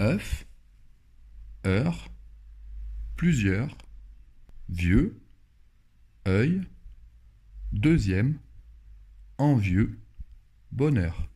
œuf, heure, plusieurs, vieux, œil, deuxième, envieux, bonheur.